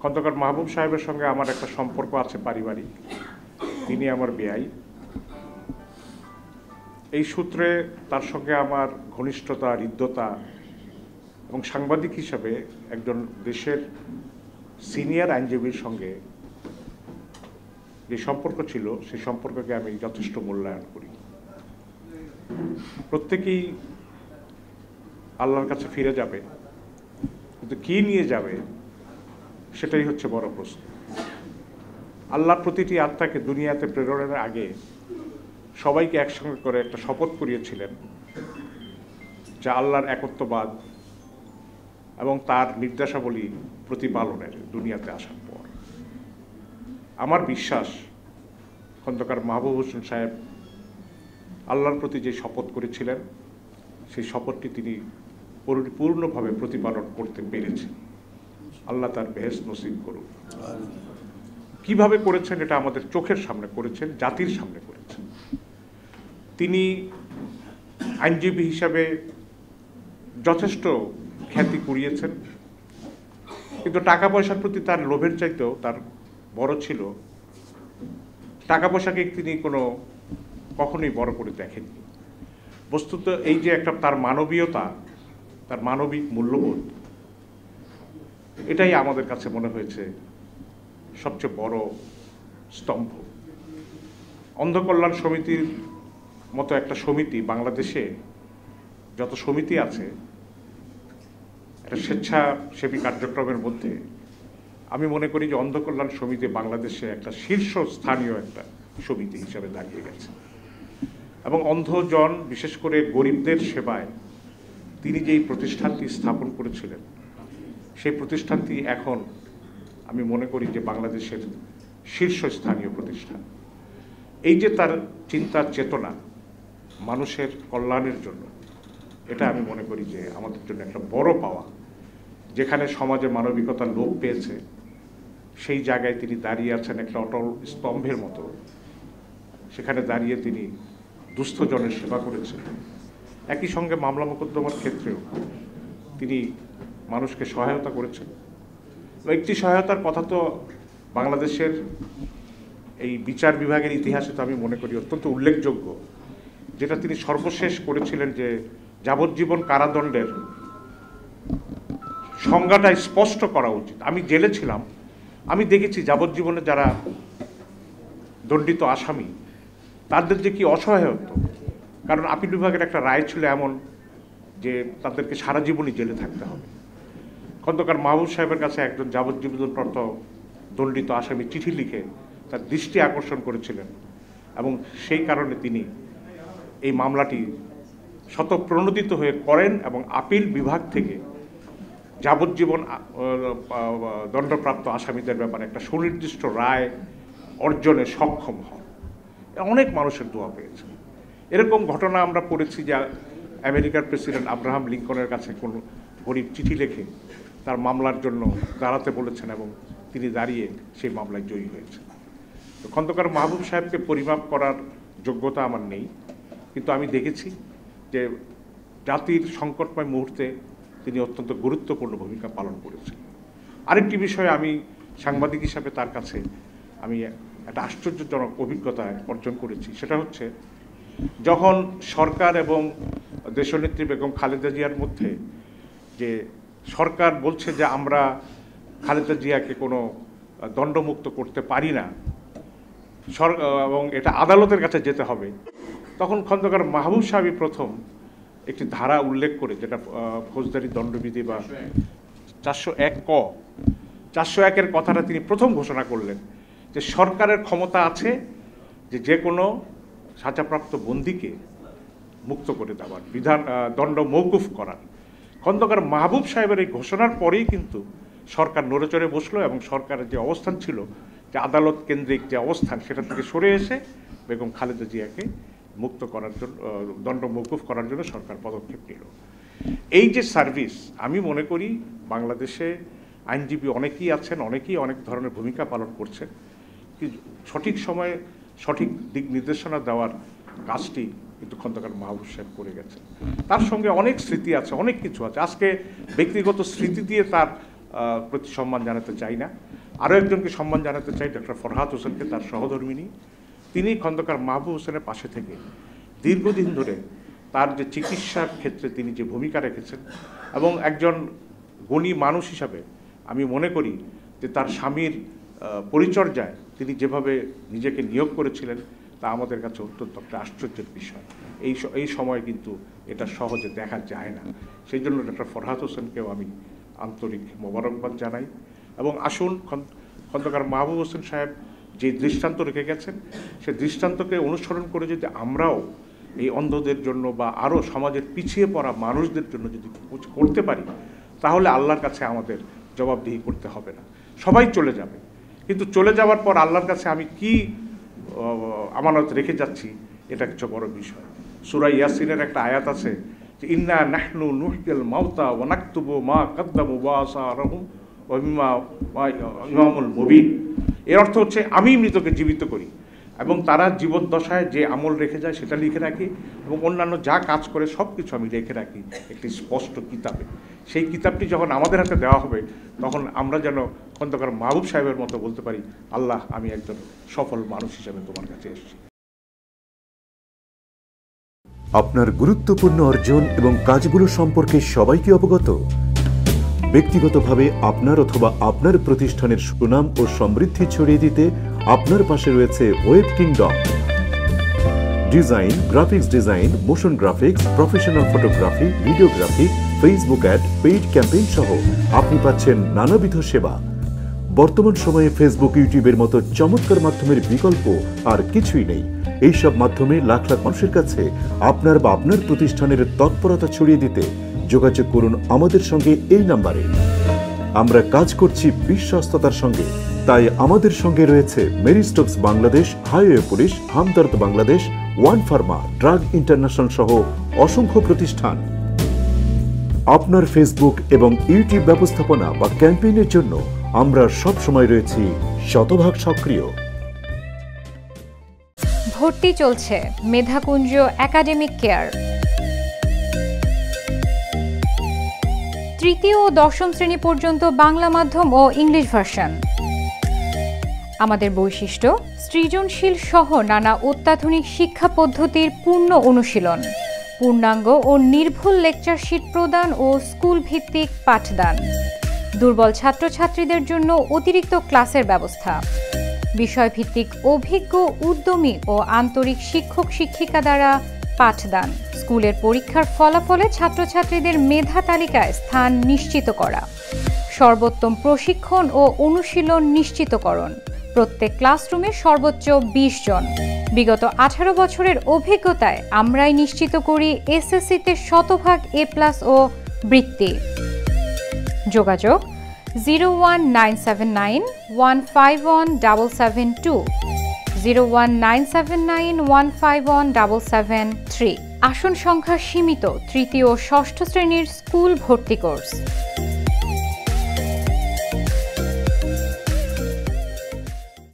খন্দকার মাহবুব সাহেবের সঙ্গে আমার একটা সম্পর্ক আছে পারিবারিক। তিনি আমার বেয়াই এই সূত্রে তার সঙ্গে আমার ঘনিষ্ঠতা, হৃদ্যতা এবং সাংবাদিক হিসাবে একজন দেশের সিনিয়র আইনজীবীর সঙ্গে যে সম্পর্ক ছিল সেই সম্পর্ককে আমি যথেষ্ট মূল্যায়ন করি। প্রত্যেকেই আল্লাহর কাছে ফিরে যাবে। কিন্তু কি নিয়ে যাবে? সেটাই হচ্ছে বড় প্রশ্ন। আল্লাহর প্রতিটি আত্মাকে দুনিয়াতে প্রেরণের আগে সবাইকে একসঙ্গে করে একটা শপথ করিয়েছিলেন, যা আল্লাহর একত্ববাদ এবং তার নির্দেশাবলী প্রতিপালনের দুনিয়াতে আসার পর। আমার বিশ্বাস, খন্দকার মাহবুব হোসেন সাহেব আল্লাহর প্রতি যে শপথ করেছিলেন, সেই শপথটি তিনি পরিপূর্ণভাবে প্রতিপালন করতে পেরেছেন। আল্লাহ তার বেহেস নসিব করুন কীভাবে করেছেন এটা আমাদের চোখের সামনে করেছেন, জাতির সামনে করেছেন। তিনি আইনজীবী হিসাবে যথেষ্ট খ্যাতি কুড়িয়েছেন, কিন্তু টাকা পয়সার প্রতি তার লোভের চাইতেও তার বড় ছিল। টাকা পয়সাকে তিনি কোনো কখনোই বড় করে দেখেননি। বস্তুত এই যে একটা তার মানবীয়তা, তার মানবিক মূল্যবোধ এটাই আমাদের কাছে মনে হয়েছে সবচেয়ে বড় স্তম্ভ। অন্ধকল্যাণ সমিতির মতো একটা সমিতি বাংলাদেশে যত সমিতি আছে, একটা স্বেচ্ছাসেবী কার্যক্রমের মধ্যে আমি মনে করি যে অন্ধকল্যাণ সমিতি বাংলাদেশে একটা শীর্ষ স্থানীয় একটা সমিতি হিসাবে দাঁড়িয়ে গেছে। এবং অন্ধজন বিশেষ করে গরিবদের সেবায় তিনি যেই প্রতিষ্ঠানটি স্থাপন করেছিলেন সেই প্রতিষ্ঠানটি এখন আমি মনে করি যে বাংলাদেশের শীর্ষস্থানীয় প্রতিষ্ঠান। এই যে তার চিন্তার চেতনা মানুষের কল্যাণের জন্য, এটা আমি মনে করি যে আমাদের জন্য একটা বড় পাওয়া। যেখানে সমাজে মানবিকতার লোপ পেয়েছে, সেই জায়গায় তিনি দাঁড়িয়ে আছেন একটা অটল স্তম্ভের মতো। সেখানে দাঁড়িয়ে তিনি দুস্থজনের সেবা করেছেন। একই সঙ্গে মামলা মোকদ্দমার ক্ষেত্রেও তিনি মানুষকে সহায়তা করেছেন। একটি সহায়তার কথা তো বাংলাদেশের এই বিচার বিভাগের ইতিহাসে তো আমি মনে করি অত্যন্ত উল্লেখযোগ্য, যেটা তিনি সর্বশেষ করেছিলেন যে যাবজ্জীবন কারাদণ্ডের সংজ্ঞাটা স্পষ্ট করা উচিত। আমি জেলে ছিলাম, আমি দেখেছি যাবজ্জীবনে যারা দণ্ডিত আসামি, তাদের যে কি অসহায়ত্ব। কারণ আপিল বিভাগের একটা রায় ছিল এমন যে তাদেরকে সারা জীবনই জেলে থাকতে হবে। খন্দকার মাহবুব সাহেবের কাছে একজন যাবজ্জীবনপ্রাপ্ত দণ্ডিত আসামি চিঠি লিখে তার দৃষ্টি আকর্ষণ করেছিলেন এবং সেই কারণে তিনি এই মামলাটি শতপ্রণোদিত হয়ে করেন এবং আপিল বিভাগ থেকে যাবজ্জীবন দণ্ডপ্রাপ্ত আসামিদের ব্যাপারে একটা সুনির্দিষ্ট রায় অর্জনে সক্ষম হন। অনেক মানুষের দোয়া পেয়েছে এরকম ঘটনা আমরা পড়েছি যে আমেরিকার প্রেসিডেন্ট আব্রাহাম লিঙ্কনের কাছে কোনো গরিব চিঠি লিখে তার মামলার জন্য দাঁড়াতে বলেছেন এবং তিনি দাঁড়িয়ে সেই মামলায় জয়ী হয়েছেন। খন্দকার মাহবুব সাহেবকে পরিমাপ করার যোগ্যতা আমার নেই, কিন্তু আমি দেখেছি যে জাতির সংকটময় মুহূর্তে তিনি অত্যন্ত গুরুত্বপূর্ণ ভূমিকা পালন করেছেন। আরেকটি বিষয়ে আমি সাংবাদিক হিসাবে তার কাছে আমি একটা আশ্চর্যজনক অভিজ্ঞতা অর্জন করেছি, সেটা হচ্ছে যখন সরকার এবং দেশনেত্রী বেগম খালেদা জিয়ার মধ্যে যে সরকার বলছে যে আমরা খালেদা জিয়াকে কোনো দণ্ডমুক্ত করতে পারি না। এবং এটা আদালতের কাছে যেতে হবে। তখন খন্দকার মাহবুব সাহেবই প্রথম একটি ধারা উল্লেখ করে যেটা ফৌজদারি দণ্ডবিধি বা চারশো এক ক। চারশো একের কথাটা তিনি প্রথম ঘোষণা করলেন যে সরকারের ক্ষমতা আছে যে যে কোনো সাজাপ্রাপ্ত বন্দীকে মুক্ত করে দেওয়ার, বিধান দণ্ড মৌকুফ করার। খন্দকার মাহবুব সাহেবের এই ঘোষণার পরেই কিন্তু সরকার নড়েচড়ে বসল এবং সরকারের যে অবস্থান ছিল, যে আদালত কেন্দ্রিক যে অবস্থান, সেটা থেকে সরে এসে বেগম খালেদা জিয়াকে মুক্ত করার জন্য দণ্ড মৌকুফ করার জন্য সরকার পদক্ষেপ নিল। এই যে সার্ভিস, আমি মনে করি বাংলাদেশে আইনজীবী অনেকেই আছেন, অনেকেই অনেক ধরনের ভূমিকা পালন করছেন। সঠিক সময়ে সঠিক দিক নির্দেশনা দেওয়ার কাজটি কিন্তু খন্দকার মাহবুব সাহেব করে গেছেন। তার সঙ্গে অনেক স্মৃতি আছে, অনেক কিছু আছে। আজকে ব্যক্তিগত স্মৃতি দিয়ে তার প্রতি সম্মান জানাতে চাই না। আরও একজনকে সম্মান জানাতে চাই, ডক্টর ফরহাদ হোসেনকে, তার সহধর্মিনী। তিনি খন্দকার মাহবুব হোসেনের পাশে থেকে দীর্ঘদিন ধরে তার যে চিকিৎসার ক্ষেত্রে তিনি যে ভূমিকা রেখেছেন এবং একজন গুণী মানুষ হিসাবে আমি মনে করি যে তার স্বামীর পরিচর্যায় তিনি যেভাবে নিজেকে নিয়োগ করেছিলেন তা আমাদের কাছে অত্যন্ত একটা আশ্চর্যের বিষয়। এই এই সময় কিন্তু এটা সহজে দেখা যায় না। সেই জন্য ডক্টর ফরহাদ হোসেনকেও আমি আন্তরিক মোবারকবাদ জানাই। এবং আসুন খন্দকার মাহবুব হোসেন সাহেব যে দৃষ্টান্ত রেখে গেছেন, সে দৃষ্টান্তকে অনুসরণ করে যদি আমরাও এই অন্ধদের জন্য বা আরও সমাজের পিছিয়ে পড়া মানুষদের জন্য যদি করতে পারি, তাহলে আল্লাহর কাছে আমাদের জবাবদিহি করতে হবে না। সবাই চলে যাবে। কিন্তু চলে যাওয়ার পর আল্লাহর কাছে আমি কি আমানত রেখে যাচ্ছি, এটা কিছু বড় বিষয়। সুরাই ইয়াসিনের একটা আয়াত আছে যে, ইন্না নাহনু নুহকেল মাউতা ওয়ানাক্তুবু মা কাদ্দামু ইমামুল মুবিন। এর অর্থ হচ্ছে, আমি মৃতকে জীবিত করি এবং তারা জীবদ্দশায় যে আমল রেখে যায় সেটা লিখে রাখি এবং অন্যান্য যা কাজ করে সব কিছু আমি রেখে রাখি একটি স্পষ্ট কিতাবে। সেই কিতাবটি যখন আমাদের হাতে দেওয়া হবে, তখন আমরা যেন খন্দকার মাহবুব সাহেবের মতো বলতে পারি, আল্লাহ, আমি একজন সফল মানুষ হিসেবে তোমার কাছে এসেছি। আপনার গুরুত্বপূর্ণ অর্জন এবং কাজগুলো সম্পর্কে সবাইকে অবগত? ব্যক্তিগতভাবে আপনার অথবা আপনার প্রতিষ্ঠানের সুনাম ও সমৃদ্ধি ছড়িয়ে দিতে আপনার পাশে রয়েছে web kingdom. Design, graphics design, motion graphics, professional photography, videography, Facebook ad, paid campaign সহ আপনি পাচ্ছেন নানাবিধ সেবা। বর্তমান সময়ে ফেসবুক ইউটিউবের মতো চমৎকার মাধ্যমের বিকল্প আর কিছুই নেই। এইসব মাধ্যমে লাখ লাখ মানুষের কাছে আপনার বা আপনার প্রতিষ্ঠানের তৎপরতা ছড়িয়ে দিতে যোগাযোগ করুন আমাদের সঙ্গে এই নাম্বারে। আমরা কাজ করছি বিশ্বস্ততার সঙ্গে। তাই আমাদের সঙ্গে রয়েছে মেরিস্টক্স Bangladesh highway police Hamdard Bangladesh one pharma drug international সহ অসংখ্য প্রতিষ্ঠান। আপনার ফেসবুক এবং ইউটিউব ব্যবস্থাপনা বা ক্যাম্পেইনের জন্য আমরা সব সময় রয়েছি শতভাগ সক্রিয়। ভর্তি চলছে মেধাকুঞ্জ একাডেমিক কেয়ার। তৃতীয় ও দশম শ্রেণি পর্যন্ত বাংলা মাধ্যম ও ইংলিশ ভার্সন। আমাদের বৈশিষ্ট্য, সৃজনশীল সহ নানা অত্যাধুনিক শিক্ষা পদ্ধতির পূর্ণ অনুশীলন, পূর্ণাঙ্গ ও নির্ভুল লেকচারশিট প্রদান ও স্কুল ভিত্তিক পাঠদান। দুর্বল ছাত্রছাত্রীদের জন্য অতিরিক্ত ক্লাসের ব্যবস্থা। বিষয়ভিত্তিক অভিজ্ঞ, উদ্যমী ও আন্তরিক শিক্ষক, শিক্ষিকা দ্বারা পাঠদান। স্কুলের পরীক্ষার ফলাফলে ছাত্রছাত্রীদের মেধা তালিকায় স্থান নিশ্চিত করা। সর্বোত্তম প্রশিক্ষণ ও অনুশীলন নিশ্চিতকরণ। প্রত্যেক ক্লাসরুমে সর্বোচ্চ ২০ জন। বিগত আঠারো বছরের অভিজ্ঞতায় আমরাই নিশ্চিত করি এসএসসিতে শতভাগ এ প্লাস ও বৃত্তি। যোগাযোগ zero one nine seven nine one five one double seven two zero one nine seven nine one five one double seven three আসন সংখ্যা সীমিত, তৃতীয় ষষ্ঠ শ্রেণির স্কুল ভর্তি কোর্স।